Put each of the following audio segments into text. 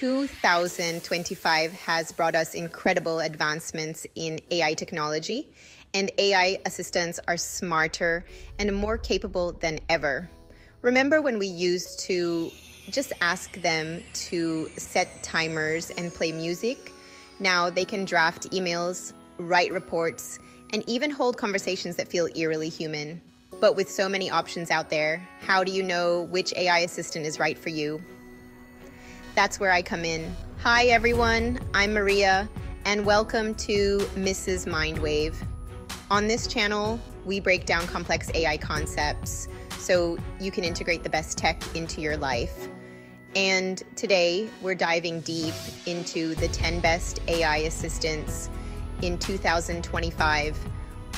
2025 has brought us incredible advancements in AI technology, and AI assistants are smarter and more capable than ever. Remember when we used to just ask them to set timers and play music? Now they can draft emails, write reports, and even hold conversations that feel eerily human. But with so many options out there, how do you know which AI assistant is right for you? That's where I come in. Hi, everyone. I'm Maria, and welcome to Mrs. Mindwave. On this channel, we break down complex AI concepts so you can integrate the best tech into your life. And today, we're diving deep into the 10 best AI assistants in 2025.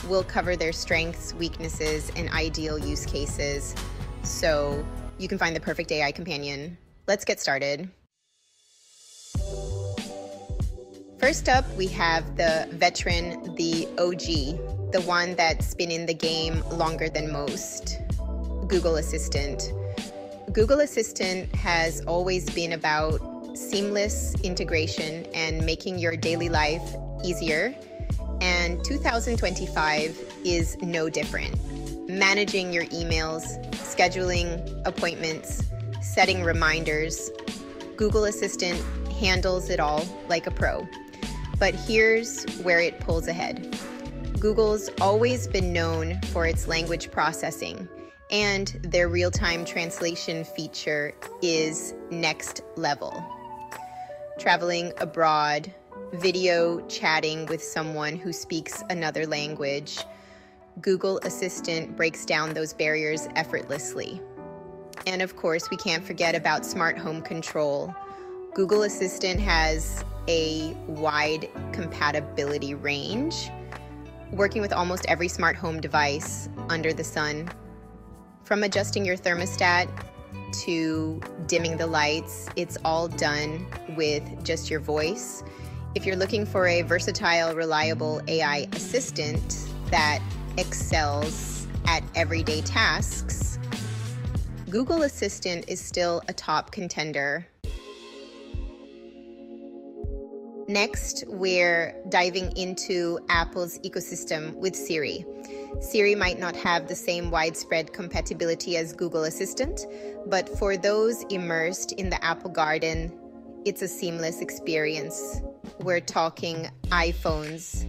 We'll cover their strengths, weaknesses, and ideal use cases so you can find the perfect AI companion. Let's get started. First up, we have the veteran, the OG, the one that's been in the game longer than most Google Assistant. Google Assistant has always been about seamless integration and making your daily life easier. And 2025 is no different. Managing your emails, scheduling appointments, setting reminders, Google Assistant handles it all like a pro. But here's where it pulls ahead Google's always been known for its language processing, and their real time translation feature is next level. Traveling abroad, video chatting with someone who speaks another language, Google Assistant breaks down those barriers effortlessly. And of course, we can't forget about smart home control. Google Assistant has a wide compatibility range, working with almost every smart home device under the sun. From adjusting your thermostat to dimming the lights, it's all done with just your voice. If you're looking for a versatile, reliable AI assistant that excels at everyday tasks, Google Assistant is still a top contender Next, we're diving into Apple's ecosystem with Siri. Siri might not have the same widespread compatibility as Google Assistant, but for those immersed in the Apple Garden, it's a seamless experience. We're talking iPhones,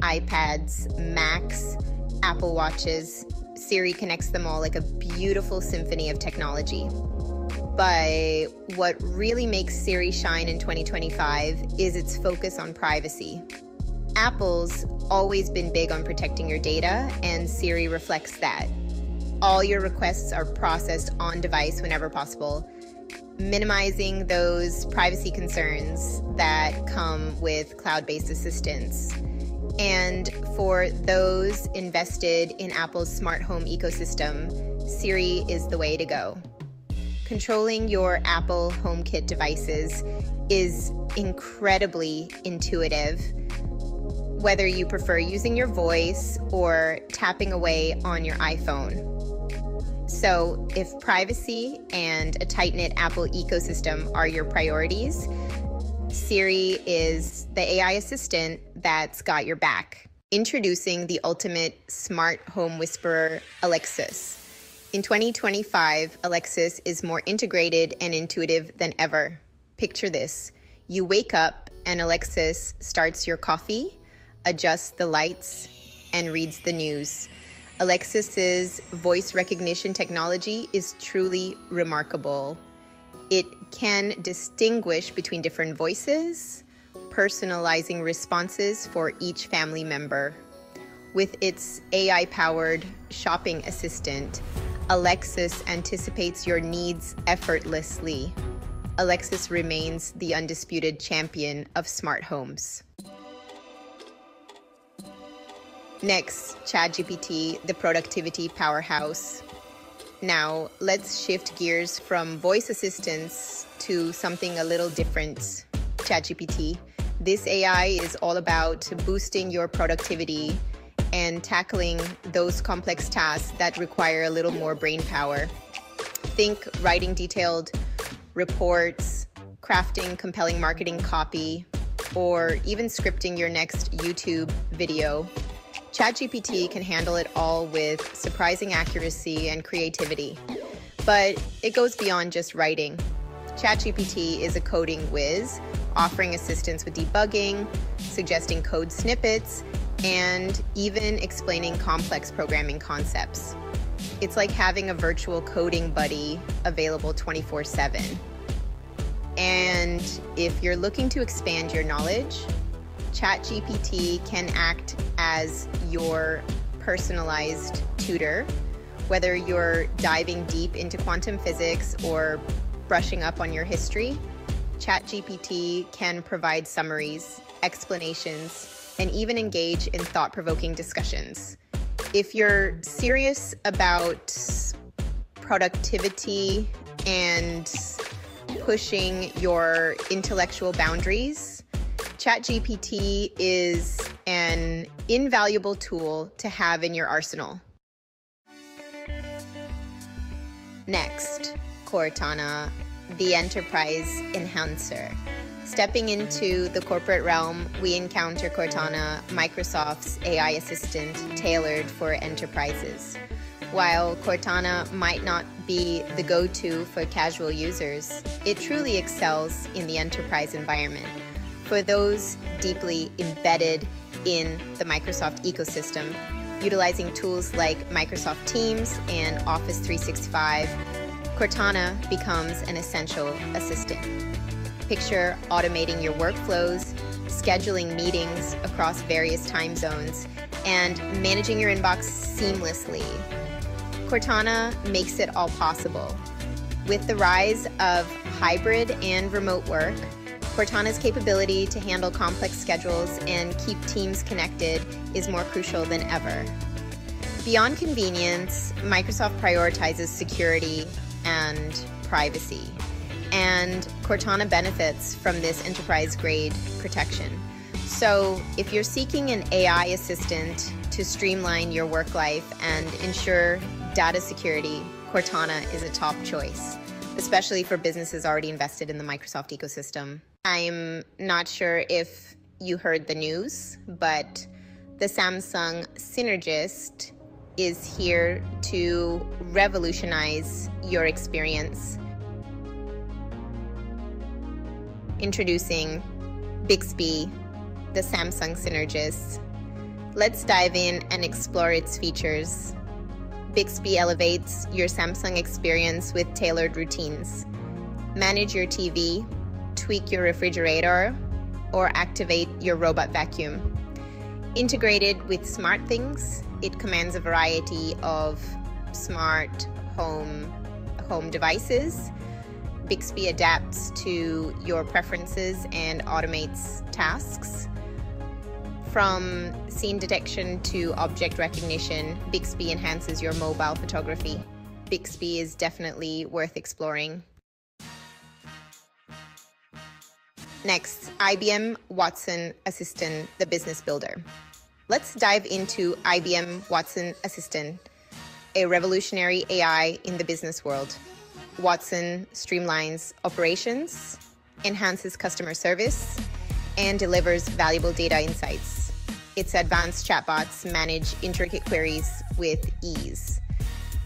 iPads, Macs, Apple Watches. Siri connects them all like a beautiful symphony of technology. But what really makes Siri shine in 2025 is its focus on privacy. Apple's always been big on protecting your data, and Siri reflects that. All your requests are processed on device whenever possible, minimizing those privacy concerns that come with cloud based assistants. And for those invested in Apple's smart home ecosystem, Siri is the way to go. Controlling your Apple HomeKit devices is incredibly intuitive. Whether you prefer using your voice or tapping away on your iPhone. So, if privacy and a tight knit Apple ecosystem are your priorities, Siri is the AI assistant that's got your back. Introducing the ultimate smart home whisperer, Alexis. In 2025, Alexis is more integrated and intuitive than ever. Picture this you wake up, and Alexis starts your coffee, adjusts the lights, and reads the news. Alexis's voice recognition technology is truly remarkable. It can distinguish between different voices, personalizing responses for each family member. With its AI powered shopping assistant, Alexis anticipates your needs effortlessly. Alexis remains the undisputed champion of smart homes. Next, ChatGPT, the productivity powerhouse. Now, let's shift gears from voice assistants to something a little different ChatGPT. This AI is all about boosting your productivity and tackling those complex tasks that require a little more brain power. Think writing detailed reports, crafting compelling marketing copy, or even scripting your next YouTube video, ChatGPT can handle it all with surprising accuracy and creativity. But it goes beyond just writing. ChatGPT is a coding whiz, offering assistance with debugging, suggesting code snippets, and even explaining complex programming concepts. It's like having a virtual coding buddy available 24 7. And if you're looking to expand your knowledge, ChatGPT can act as your personalized tutor, whether you're diving deep into quantum physics or brushing up on your history. ChatGPT can provide summaries, explanations, and even engage in thought provoking discussions. If you're serious about productivity and pushing your intellectual boundaries, ChatGPT is an invaluable tool to have in your arsenal. Next, Cortana, the enterprise enhancer. Stepping into the corporate realm, we encounter Cortana, Microsoft's AI assistant tailored for enterprises. While Cortana might not be the go to for casual users, it truly excels in the enterprise environment. For those deeply embedded in the Microsoft ecosystem, utilizing tools like Microsoft Teams and Office 365, Cortana becomes an essential assistant. Picture automating your workflows, scheduling meetings across various time zones, and managing your inbox seamlessly Cortana makes it all possible. With the rise of hybrid and remote work, Cortana's capability to handle complex schedules and keep teams connected is more crucial than ever. Beyond convenience, Microsoft prioritizes security and privacy, and Cortana benefits from this enterprise grade protection. So, if you're seeking an AI assistant to streamline your work life and ensure data security, Cortana is a top choice, especially for businesses already invested in the Microsoft ecosystem. I'm not sure if you heard the news, but the Samsung Synergist is here to revolutionize your experience. Introducing Bixby, the Samsung Synergist. Let's dive in and explore its features. Bixby elevates your Samsung experience with tailored routines. Manage your TV, tweak your refrigerator, or activate your robot vacuum. Integrated with SmartThings, it commands a variety of smart home home devices. Bixby adapts to your preferences and automates tasks. From scene detection to object recognition, Bixby enhances your mobile photography. Bixby is definitely worth exploring. Next, IBM Watson Assistant, the business builder. Let's dive into IBM Watson Assistant, a revolutionary AI in the business world. Watson streamlines operations, enhances customer service, and delivers valuable data insights. Its advanced chatbots manage intricate queries with ease.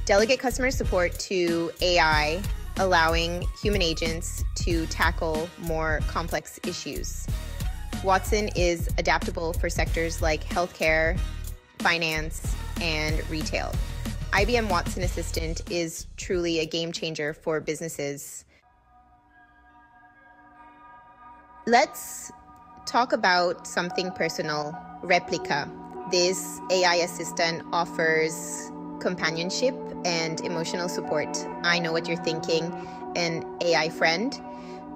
Delegate customer support to AI, allowing human agents to tackle more complex issues. Watson is adaptable for sectors like healthcare, finance, and retail. IBM Watson Assistant is truly a game changer for businesses. Let's talk about something personal Replika. This AI assistant offers companionship and emotional support. I know what you're thinking an AI friend.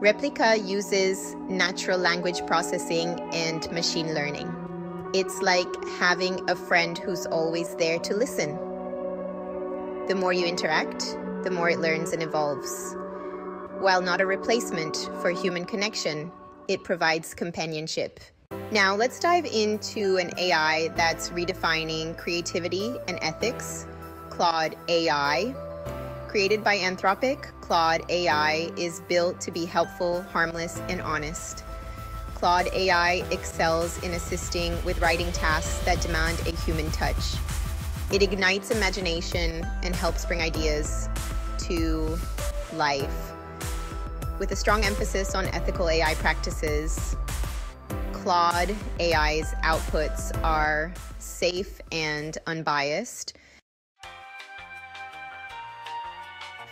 Replika uses natural language processing and machine learning. It's like having a friend who's always there to listen. The more you interact, the more it learns and evolves. While not a replacement for human connection, it provides companionship. Now, let's dive into an AI that's redefining creativity and ethics, Claude AI. Created by Anthropic, Claude AI is built to be helpful, harmless, and honest. Claude AI excels in assisting with writing tasks that demand a human touch. It ignites imagination and helps bring ideas to life. With a strong emphasis on ethical AI practices, Claude AI's outputs are safe and unbiased.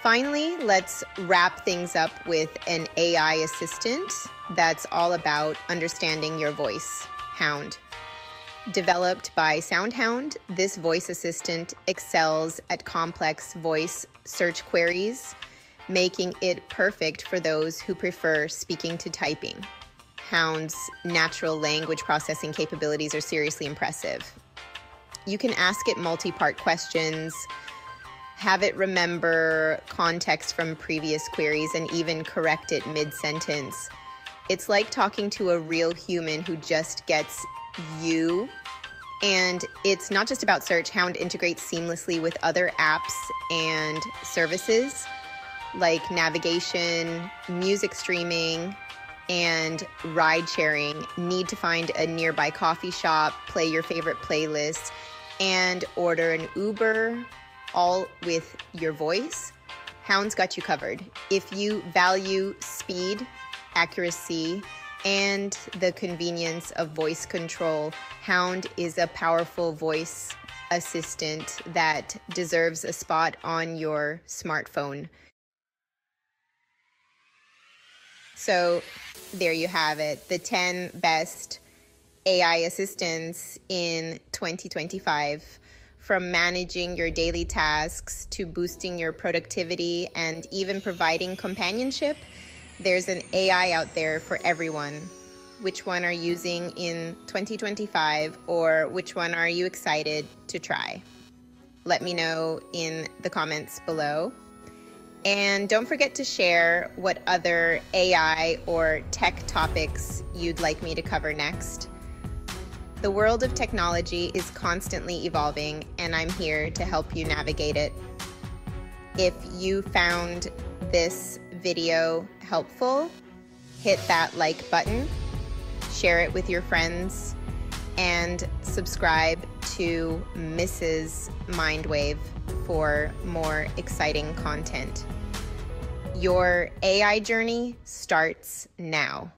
Finally, let's wrap things up with an AI assistant that's all about understanding your voice, Hound. Developed by SoundHound, this voice assistant excels at complex voice search queries, making it perfect for those who prefer speaking to typing. Hound's natural language processing capabilities are seriously impressive. You can ask it multi part questions have it remember context from previous queries and even correct it mid sentence. It's like talking to a real human who just gets you. And it's not just about search, Hound integrates seamlessly with other apps and services like navigation, music streaming, and ride sharing. Need to find a nearby coffee shop, play your favorite playlist, and order an Uber all with your voice, Hound's got you covered. If you value speed, accuracy, and the convenience of voice control, Hound is a powerful voice assistant that deserves a spot on your smartphone. So, there you have it the 10 best AI assistants in 2025 from managing your daily tasks to boosting your productivity and even providing companionship, there's an AI out there for everyone. Which one are you using in 2025 or which one are you excited to try? Let me know in the comments below. And don't forget to share what other AI or tech topics you'd like me to cover next. The world of technology is constantly evolving, and I'm here to help you navigate it. If you found this video helpful, hit that like button, share it with your friends, and subscribe to Mrs. Mindwave for more exciting content. Your AI journey starts now.